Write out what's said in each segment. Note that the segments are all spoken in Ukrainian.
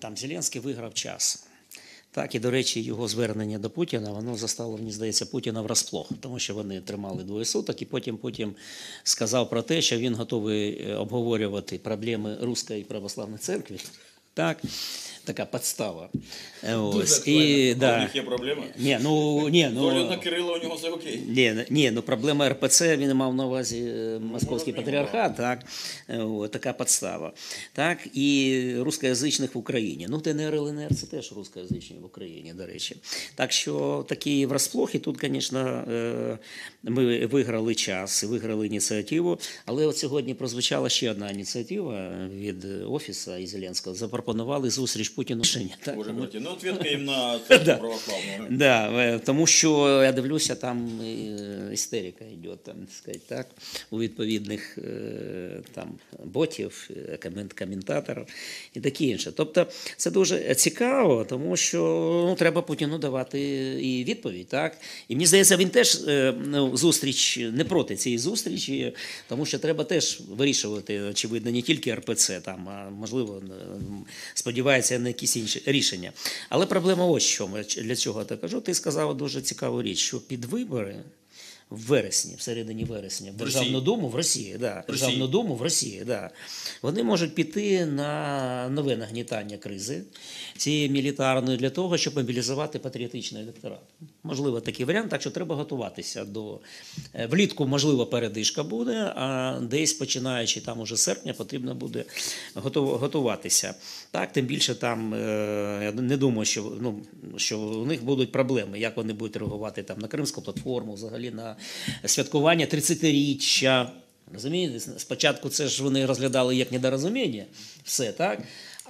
там Зеленський виграв час. Так, і до речі, його звернення до Путіна воно застало, мені здається, Путіна врасплох, тому що вони тримали двоє суток, і потім Путін сказав про те, що він готовий е, обговорювати проблеми Руської православної церкви. Так, така підстава. Е, Ось. І, да. У них є проблеми. Ні, ну, ні, ну, на Кирила у нього все окей. ні, ні, ну проблема РПЦ він мав на увазі е, московський розумію, патріархат, так, е, о, така підстава. Так, і рускоязичних в Україні. Ну, ТНР, ЛНР це теж рускоязичні в Україні, до речі. Так що такі врасплох, і тут, звісно, е, ми виграли час, виграли ініціативу. Але от сьогодні прозвучала ще одна ініціатива від офісу і Зеленського. Запропонували зустріч Путіну. Так, Боже тому- ну ответка їм на церкву Да. православну. Да, е, тому що я дивлюся, там е, істерика йде, там, так сказати, так, у відповідних е, там, ботів, коментаторів і таке інше. Тобто це дуже цікаво, тому що ну, треба Путіну давати і відповідь. Так? І мені здається, він теж ну, зустріч не проти цієї зустрічі, тому що треба теж вирішувати, очевидно, не тільки РПЦ, там, а можливо, сподівається на якісь інші рішення. Але проблема ось що для чого я так кажу. Ти сказав дуже цікаву річ, що під вибори. В вересні, в середині вересня, в Державну Росії. Думу в Росії, да. Державну Думу в Росії, да. Вони можуть піти на нове нагнітання кризи цієї мілітарної для того, щоб мобілізувати патріотичний електорат. Можливо, такий варіант, так що треба готуватися до е, влітку, можливо, передишка буде, а десь починаючи там уже серпня, потрібно буде готуватися. Так, тим більше там е, я не думаю, що ну що у них будуть проблеми, як вони будуть реагувати там на Кримську платформу, взагалі на святкування 30-річчя. Розумієте, спочатку це ж вони розглядали як недорозуміння, все так.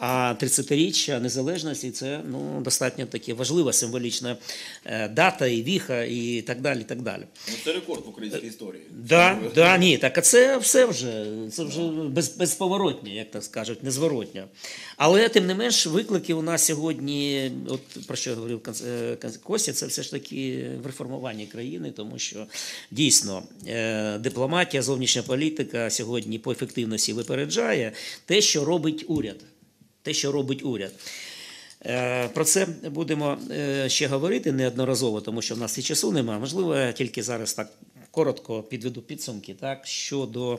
А 30-річчя незалежності це ну, достатньо таки важлива символічна е, дата і віха, і так далі. Так далі. Ну, це рекорд в українській історії. Да, да, ні, так а це все вже, це вже без, безповоротнє, як так скажуть, незворотньо. Але тим не менш, виклики у нас сьогодні, от про що говорив е, Костя, це все ж таки в реформуванні країни, тому що дійсно е, дипломатія, зовнішня політика сьогодні по ефективності випереджає те, що робить уряд. Те, що робить уряд. Е, Про це будемо е, ще говорити неодноразово, тому що в нас і часу немає. Можливо, я тільки зараз так коротко підведу підсумки так, щодо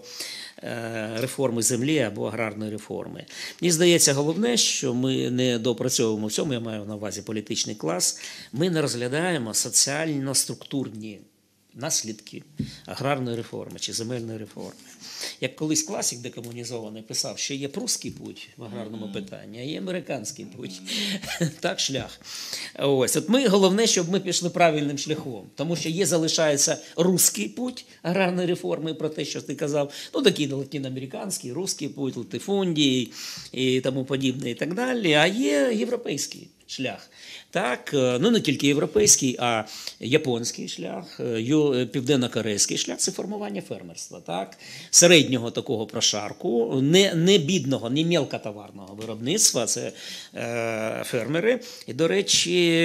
е, реформи землі або аграрної реформи. Мені здається, головне, що ми не допрацьовуємо в цьому, я маю на увазі політичний клас. Ми не розглядаємо соціально-структурні наслідки аграрної реформи чи земельної реформи. Як колись класик декомунізований писав, що є прусський путь в аграрному питанні, а є американський путь. Так, шлях. Ось. От ми головне, щоб ми пішли правильним шляхом, тому що є, залишається русський путь аграрної реформи, про те, що ти казав, ну такий латиноамериканський, русський путь, латифундії і тому подібне, і так далі. А є європейський шлях. Так, е, ну не тільки європейський, а японський шлях, е, е, південно-корейський шлях це формування фермерства, так, середнього такого прошарку, не, не бідного, не мелкотоварного виробництва, це е, фермери. І, до речі,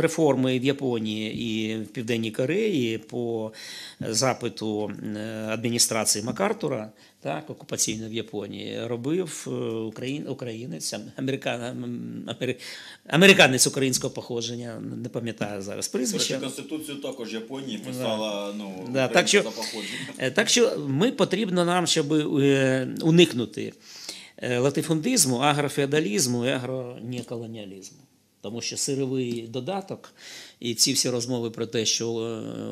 реформи в Японії і в Південній Кореї по запиту адміністрації Макартура так, окупаційно в Японії робив україн, українець, американ, ам- амери- американець українського походження, не пам'ятаю зараз прізвище. Конституцію також Японії писала ну, Да, так що- за походження. Е, Так що ми потрібно нам, щоб е, уникнути е, латифундизму, агрофеодалізму і агронеколоніалізму. Тому що сировий додаток і ці всі розмови про те, що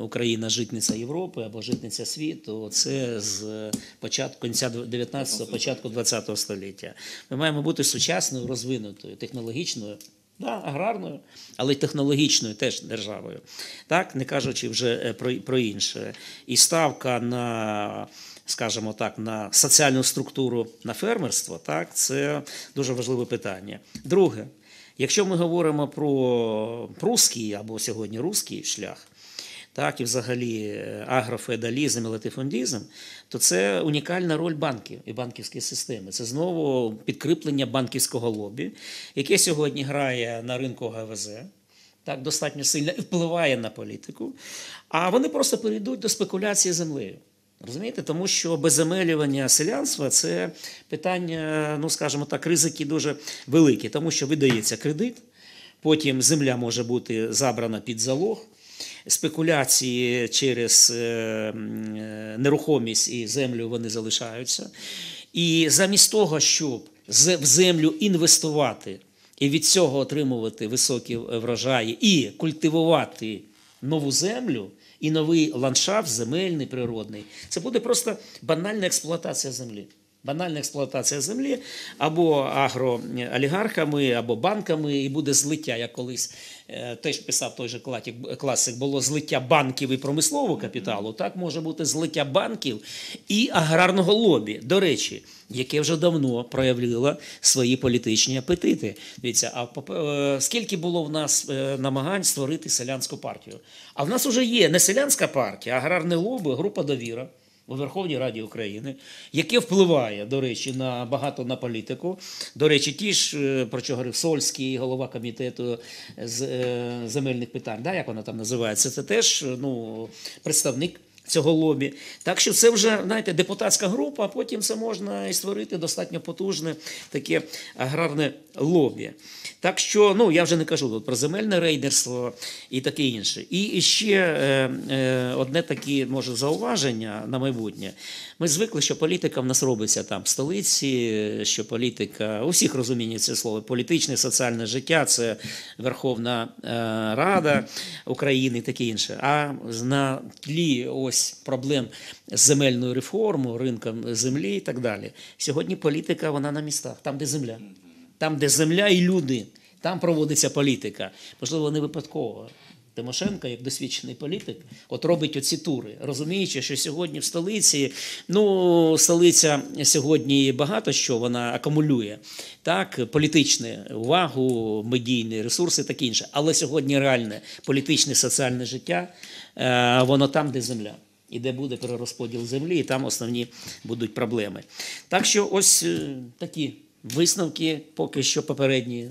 Україна житниця Європи або житниця світу, це з початку кінця 19-го, початку 20-го століття. Ми маємо бути сучасною, розвинутою, технологічною Да, аграрною, але й технологічною теж державою. Так, не кажучи вже е, про, про інше. І ставка на, скажімо так, на соціальну структуру на фермерство, так, це дуже важливе питання. Друге, якщо ми говоримо про прусський або сьогодні руський шлях, так, і взагалі е, агрофеодалізм і латифундізм, то це унікальна роль банків і банківської системи. Це знову підкріплення банківського лобі, яке сьогодні грає на ринку ГВЗ. Так, достатньо сильно і впливає на політику, а вони просто перейдуть до спекуляції землею. Розумієте, тому що безземелювання селянства це питання, ну скажімо так, ризики дуже великі, тому що видається кредит, потім земля може бути забрана під залог. Спекуляції через е, е, нерухомість і землю вони залишаються. І замість того, щоб в землю інвестувати і від цього отримувати високі врожаї і культивувати нову землю і новий ландшафт, земельний, природний, це буде просто банальна експлуатація землі. Банальна експлуатація землі або агроолігархами, або банками, і буде злиття, як колись е, теж писав той же класик, було злиття банків і промислового капіталу. Так може бути злиття банків і аграрного лобі. До речі, яке вже давно проявило свої політичні апетити. Дивіться, а е, скільки було в нас е, намагань створити селянську партію? А в нас вже є не селянська партія, а аграрне лобі, група довіра у Верховній Раді України, яке впливає, до речі, на багато на політику. До речі, ті ж, е, про що говорив Сольський, голова комітету з е, земельних питань, да, як вона там називається, це теж е, ну, представник. Цього лобі. Так що це вже, знаєте, депутатська група, а потім це можна і створити достатньо потужне таке аграрне лобі. Так що, ну я вже не кажу тут про земельне рейдерство і таке інше. І, і ще е, е, одне таке може зауваження на майбутнє. Ми звикли, що політика в нас робиться там в столиці, що політика, у всіх розумінні це слово, політичне, соціальне життя це Верховна е, Рада України і таке інше. А на тлі ось проблем з земельною реформою, ринком землі і так далі. Сьогодні політика вона на містах, там, де земля. Там, де земля і люди, там проводиться політика. Можливо, не випадково. Тимошенко, як досвідчений політик, от робить оці тури, розуміючи, що сьогодні в столиці, ну, столиця сьогодні багато що вона акумулює, так, політичну увагу, медійні ресурси, таке інше. Але сьогодні реальне політичне соціальне життя, е, воно там, де земля. І де буде перерозподіл землі, і там основні будуть проблеми. Так що ось е, такі висновки, поки що попередні